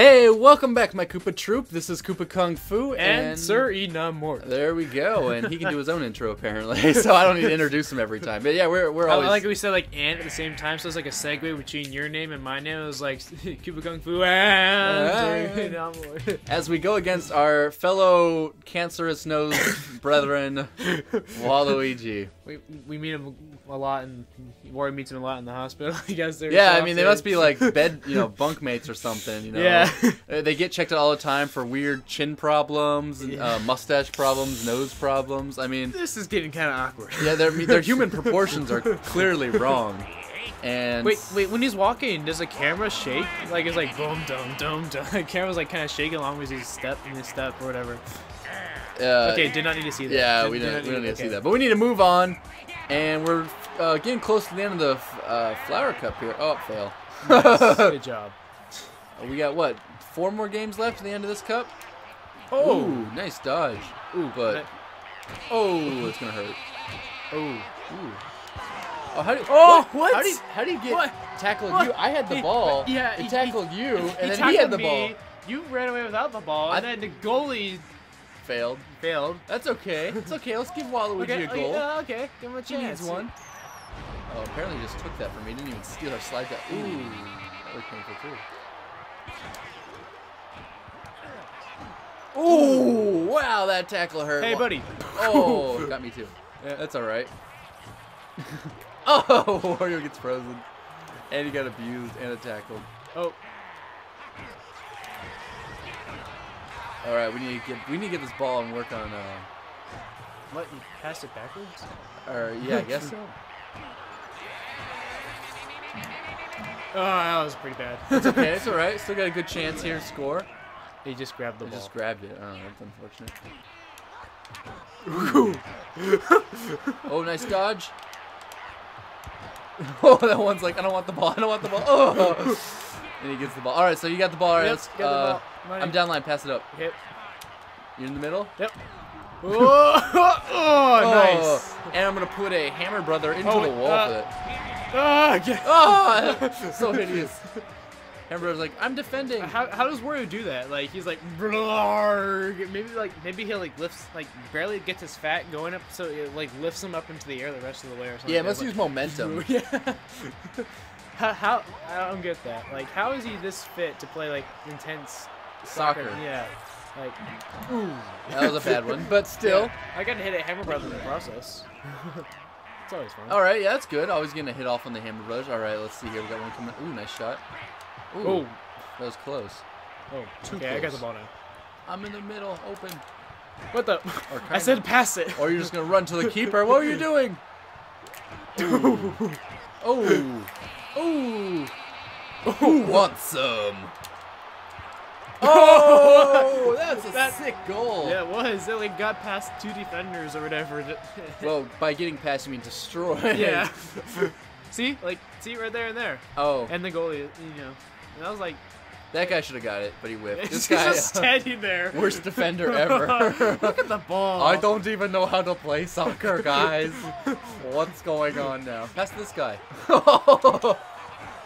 Hey, welcome back, my Koopa Troop. This is Koopa Kung Fu, And, and, Sir EnobMort. There we go, and he can do his own intro apparently, so I don't need to introduce him every time. But yeah, we're we're I always like we said like and at the same time, so it's like a segue between your name and my name. It was like Koopa Kung Fu and uh, Sir as we go against our fellow cancerous nose brethren, Waluigi. we we meet him a lot, and Wario meets him a lot in the hospital. I guess they're Yeah, I mean they must be like bed, you know, bunkmates or something. You know, Yeah. Uh, they get checked out all the time for weird chin problems, uh, mustache problems, nose problems. I mean, This is getting kind of awkward. yeah, their their human proportions are clearly wrong. And Wait, wait. When he's walking, does the camera shake? Like it's like boom, dum, dum, dum. The camera's like kind of shaking along with his step in his step or whatever. uh, Okay, did not need to see that. Yeah, Did- we did don't, not we don't need to see that. But we need to move on. And we're uh, getting close to the end of the uh, flower cup here. Oh, fail. Good job. We got what? Four more games left to the end of this cup? Oh, Ooh, nice dodge. ooh, but- Oh, it's going to hurt. oh. Ooh. Oh, how do, Oh, what? How do you, how do you get What? tackled What? you? I had the He- ball. yeah, It he- tackled you, and then he had the me, ball. You ran away without the ball, and I- then the goalie Failed. failed. That's okay. It's okay. Let's give Waluigi Okay, a goal. okay, uh, okay, give him a He chance. needs one. Oh, apparently he just took that from me. He didn't even steal or slide that. Ooh, that was painful too. Ooh, wow, that tackle hurt. Hey, buddy. Oh, got me too. Yeah. That's all right. oh, Wario gets frozen, and he got abused and tackled. Oh, All right, we need to get we need to get this ball and work on. Uh, what? You passed it backwards? or yeah, I guess so. Oh, that was pretty bad. It's okay. It's all right. Still got a good chance here to score. he just grabbed the I ball. just grabbed it. Oh, that's unfortunate. oh, nice dodge. Oh, that one's like, I don't want the ball. I don't want the ball. Oh, and he gets the ball. All right, so you got the ball. All right, Yep, uh, ball. I'm down line. Pass it up. Yep. You're in the middle. Yep. Oh, oh, nice. And I'm gonna put a Hammer Brother into Oh, the wall uh. Ah, get- Oh, so hideous. Hammer Brother's like, I'm defending. How, how does Wario do that? Like he's like blarg. maybe like maybe he'll like lifts like barely gets his fat going up so it like lifts him up into the air the rest of the way or something. Yeah, must like, use momentum. Yeah. how, how I don't get that. Like how is he this fit to play like intense Soccer. Yeah. Like ooh. That was a bad one, but still. Yeah. I got to hit a hammer brother in the process. It's always fun. All right, yeah, that's good. Always getting a hit off on the Hammer Brothers. All right, let's see here. We got one coming. Ooh, nice shot. Ooh, Oh. that was close. Oh, Too okay, I got the ball now. I'm in the middle, open. What the? I said pass it. Or you're just gonna run to the keeper. What are you doing? Ooh. Oh. Ooh. Who wants some? Oh, that's a That- sick goal. Yeah, it was. It like got past two defenders or whatever. Well, by getting past, you mean destroy. yeah. see, like, see right there and there, Oh, and the goalie. You know, and I was like, that guy should have got it, but he whiffed. it's This just guy, standing there. worst defender ever. Look at the ball. I don't even know how to play soccer, guys. What's going on now? Pass this guy.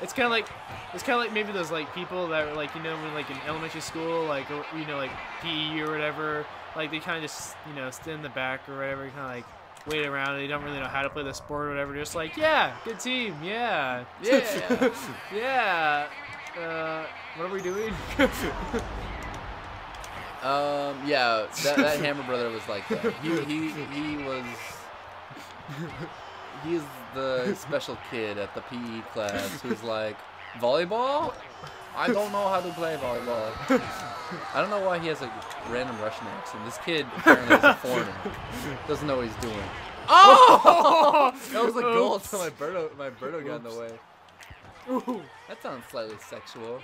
It's kind of like, it's kind of like maybe those like people that are like you know when like in elementary school like you know like PE or whatever like they kind of just you know stand in the back or whatever kind of like wait around they don't really know how to play the sport or whatever just like yeah good team yeah Yeah. yeah uh, what are we doing um, yeah, that, that Hammer brother was like that. He, he, he was. He's the special kid at the PE class who's like, volleyball? I don't know how to play volleyball. I don't know why he has a random Russian accent. This kid apparently is a foreigner. Doesn't know what he's doing. Oh! that was a goal until my Birdo, my Birdo got in the way. Ooh. That sounds slightly sexual.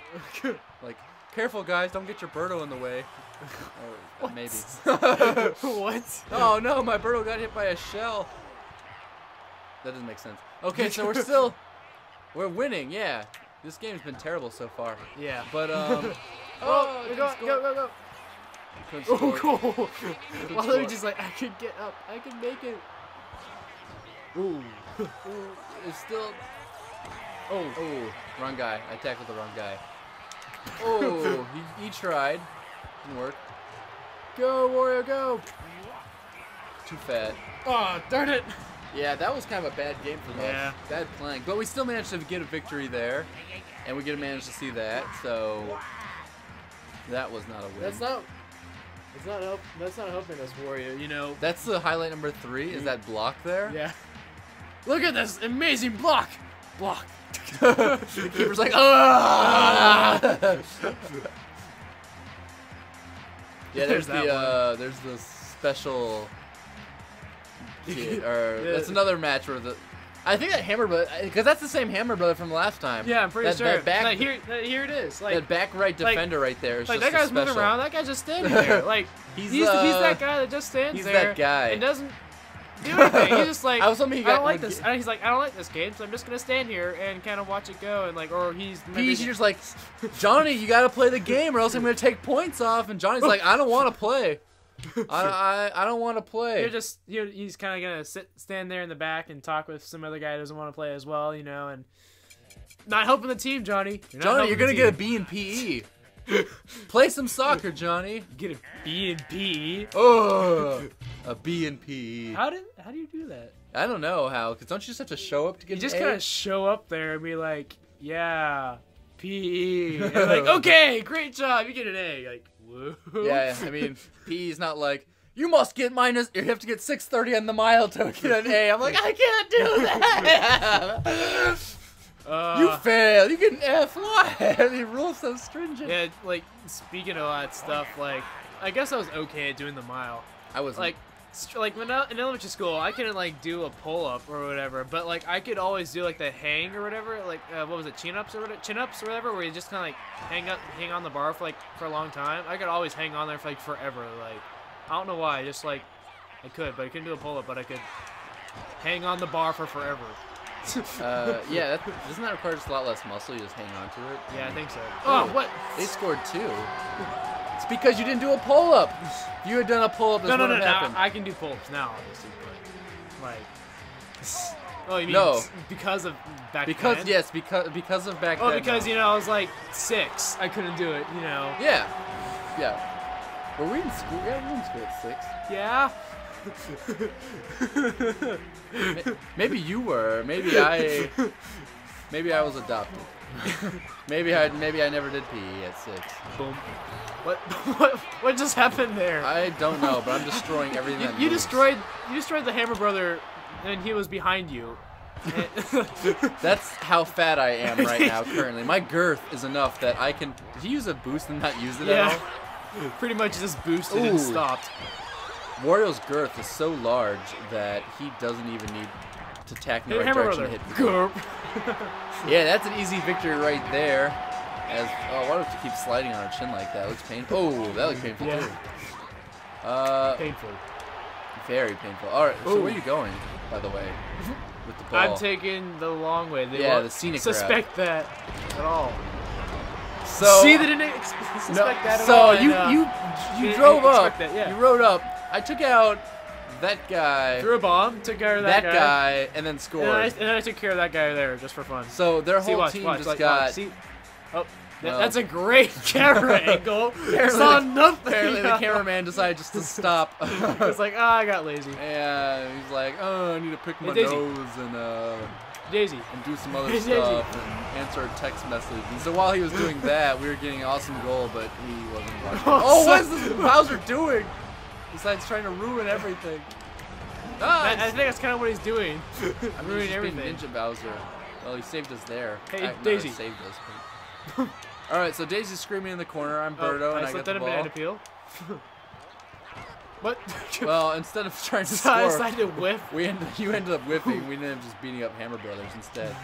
Like, careful guys, don't get your Birdo in the way. Or uh, maybe. what oh no, my Birdo got hit by a shell. That doesn't make sense. Okay, so we're still, we're winning, yeah. This game's been terrible so far. yeah But, um, oh, couldn't go, go go go oh cool while they're just like I could get up I could make it Ooh. Ooh, it's still, oh oh, wrong guy. I tackled the wrong guy. Oh, he, he tried. Didn't work. Go, Wario, go! Too fat. Oh, darn it! Yeah, that was kind of a bad game for us. Yeah. Bad playing. But we still managed to get a victory there. And we get to manage to see that. So that was not a win. That's not. It's not help. That's not helping us, Wario. You know. That's the highlight number three. Is that block there? Yeah. Look at this amazing block. Block. the keeper's like, ah! yeah, there's, There's the uh, there's the special. Kid, or Yeah. that's another match where the. I think that Hammer Brother, because that's the same Hammer Brother from last time. Yeah, I'm pretty that, sure. That back, Like, here, that- here it is. Like, that back right like- defender right there is like that guy's moving around. That guy's just standing there. Like He's, he's he's, uh, that guy that just stands he's there. that guy. and doesn't do anything. He's just like I was he I don't like this. get- And he's like I don't like this game, so I'm just gonna stand here and kind of watch it go and like or he's He's just like, Johnny, you gotta play the game, or else I'm gonna take points off. And Johnny's like, I don't want to play. I, I, I don't want to play. You're just you're, he's kind of gonna sit stand there in the back and talk with some other guy who doesn't want to play as well, you know, and not helping the team, Johnny. You're Johnny, you're gonna get a B in PE. Play some soccer, Johnny. get a B and P. Oh, a B in PE. How did how do you do that? I don't know how, cause don't you just have to show up to get You just kind of show up there and be like, yeah, PE. Like, okay, great job, you get an A. Like, whoa. Yeah, I mean, PE is not like you must get minus. You have to get 630 on the mile to get an A. I'm like, I can't do that. Uh, you fail. You get an F. Why? the rules so stringent. Yeah, like speaking of that stuff, like I guess I was okay at doing the mile. I was Like, like when I, in elementary school, I couldn't like do a pull up or whatever, but like I could always do like the hang or whatever, like uh, what was it, chin ups or whatever, chin ups or whatever, where you just kind of like hang up, hang on the bar for like for a long time. I could always hang on there for like forever. Like I don't know why, just like I could, but I couldn't do a pull up, but I could hang on the bar for forever. Uh, yeah, that, doesn't that require just a lot less muscle? You just hang on to it. Yeah, I think so. Oh, what? They scored two. It's because you didn't do a pull up. If you had done a pull up, this No, no, no, no. happened. I can do pull-ups now, obviously, but like, oh, you mean No. because of back because then? yes, because because of back Oh, then. because you know I was like six, I couldn't do it. You know. Yeah, yeah. Were we in school? Yeah, we were in school at six. Yeah. Maybe you were. Maybe I. Maybe I was adopted. maybe I maybe I never did PE at six. Boom. What? What? What just happened there? I don't know, but I'm destroying everything. you, that you destroyed. You destroyed the Hammer Brother, and he was behind you. That's how fat I am right now. Currently, my girth is enough that I can. Did you use a boost and not use it at yeah. all? Pretty much just boosted Ooh. and stopped. Wario's girth is so large that he doesn't even need to tack in the Hey, right direction Brother. to hit. Yeah, that's an easy victory right there. As oh, why do we keep sliding on our chin like that? It looks painful. Oh, that looks painful Yeah. too. Uh, Painful. very painful. All right, so Ooh. where are you going, by the way, with the ball? I'm taking the long way. They Yeah, the scenic route. suspect that at all. so See, they didn't ex- suspect no, that at so all. and, you uh, you you didn't drove up. that, yeah. You rode up. I took out that guy, threw a bomb, took care of that, that, guy, and then scored. And I, and I took care of that guy there just for fun. so their See, whole watch, team watch, just like, got. watch, see. Oh, Well. that's a great camera angle. Apparently Saw nothing. Apparently, the cameraman decided just to stop. It's like, ah, I got lazy. and he's like, "Oh, I need to pick my Daisy. nose and uh, Daisy. and do some other Hey, stuff and answer a text message." And so while he was doing that, we were getting an awesome goal, but he wasn't watching. Oh, oh, what is this Bowser doing? Besides trying to ruin everything. Ah, I, I think that's kind of what he's doing. I mean, he's ruining everything. Ninja Bowser. Well, he saved us there. Hey, I- not Daisy. saved us. But... All right, so Daisy's screaming in the corner. I'm Birdo, oh, and I I got slipped the in a ball. banana peel. what? Well, instead of trying to so I score, decided to whiff. we ended, you ended up whipping. We ended up just beating up Hammer Brothers instead.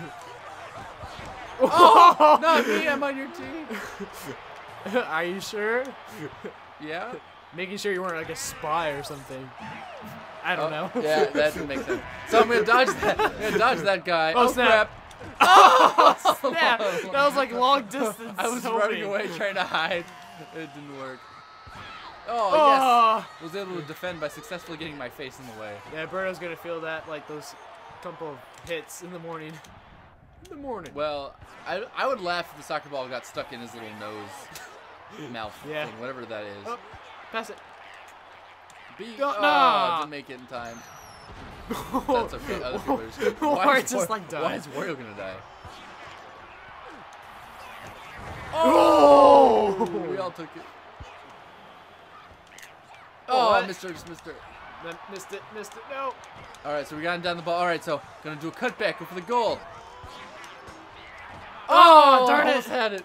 Oh, Not me. I'm on your team. Are you sure? Yeah. Making sure you weren't like a spy or something. I don't Oh, know. Yeah, that doesn't make sense. So I'm gonna dodge that. I'm gonna dodge that guy. Oh, Oh, snap. crap! Oh, oh! Yeah, that was like long distance. I was homing. running away trying to hide. It didn't work. Oh, Oh. yes. Was able to defend by successfully getting my face in the way. Yeah, Birdo's gonna feel that like those couple of hits in the morning. in the morning. Well, I, I would laugh if the soccer ball got stuck in his little nose, mouth Yeah. thing, whatever that is. Oh, pass it. B. Go- oh, nah. didn't make it in time. That's okay. Other people are just why is just like Why is Wario gonna die? Oh! We all took it. Oh, Oh, what? Mr. Just Mr. Then missed it, missed it. No. All right, so we got him down the ball. All right, so gonna do a cutback, go for the goal. Oh, darn it. almost had it.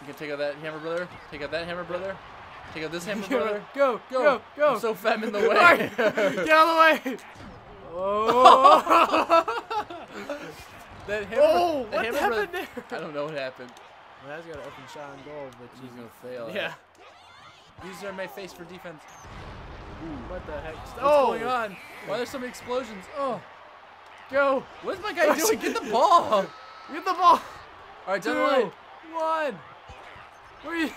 You can take out that hammer, brother. Take out that hammer, brother. Take out this hammer, brother. Go, Go, go, go. I'm so fat in the way. Right. Get out of the way. Oh. that hammer, oh, that what hammer happened brother- there? I don't know what happened. Well, that's got an open shot on goal, but He's she's gonna fail. Yeah. it. These are my face for defense. What the heck? What's oh, going on? Why are there so many explosions? Oh, Go. what's my guy doing? Get the ball. Get the ball. All right, down the Two, line. one. Three.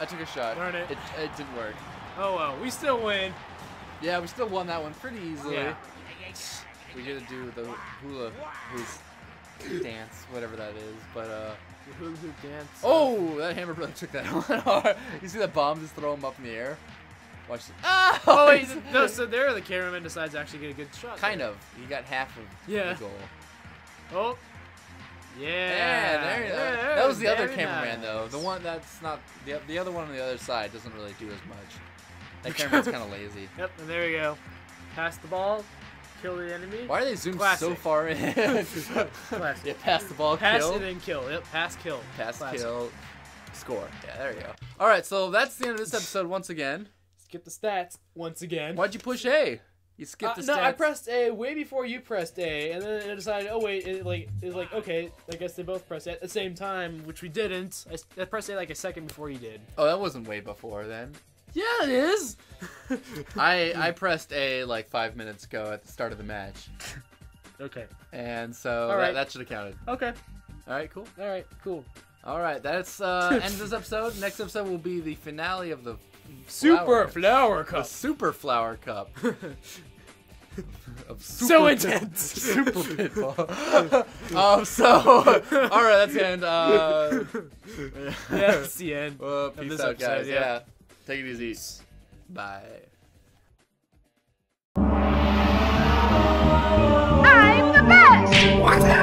I took a shot. Darn it. It, it didn't work. Oh well, we still win. Yeah, we still won that one pretty easily. Yeah. We get to do the hula hoop dance, whatever that is. But uh, The hula hoop dance. oh, that hammer brother took that one hard. You see that bomb just throw him up in the air? Watch this. Ah! Oh wait, no. So there, the cameraman decides to actually get a good shot. kind there. of. He got half of Yeah. the goal. Oh. Yeah. Yeah, there you go. that was the other cameraman though. The one that's not the the other one on the other side doesn't really do as much. That cameraman's kind of lazy. Yep, and there we go. Pass the ball, kill the enemy. Why are they zoomed so far in? Classic. yeah, pass the ball, Pass kill. it and kill. Yep, pass, kill. Pass, Classic. kill, score. Yeah, there you go. All right, so that's the end of this episode once again. Skip the stats once again. Why'd you push A? You skipped Uh, the no, I pressed A way before you pressed A, and then I decided, oh wait, it, like it's like okay, I guess they both pressed A at the same time, which we didn't. I pressed A like a second before you did. Oh, that wasn't way before then. Yeah, it is. I I pressed A like five minutes ago at the start of the match, okay. and so All that, right. that should have counted. Okay. All right, cool. All right. Cool. All right, that's uh, end of this episode. Next episode will be the finale of the Super flower the cup. Super Flower Cup. Of So intense. Super pitfall. um. So, all right, that's the end. Uh, yeah, that's the end. well, peace this out, episode, guys. yeah. Yeah. Take it easy. Bye. I'm the best!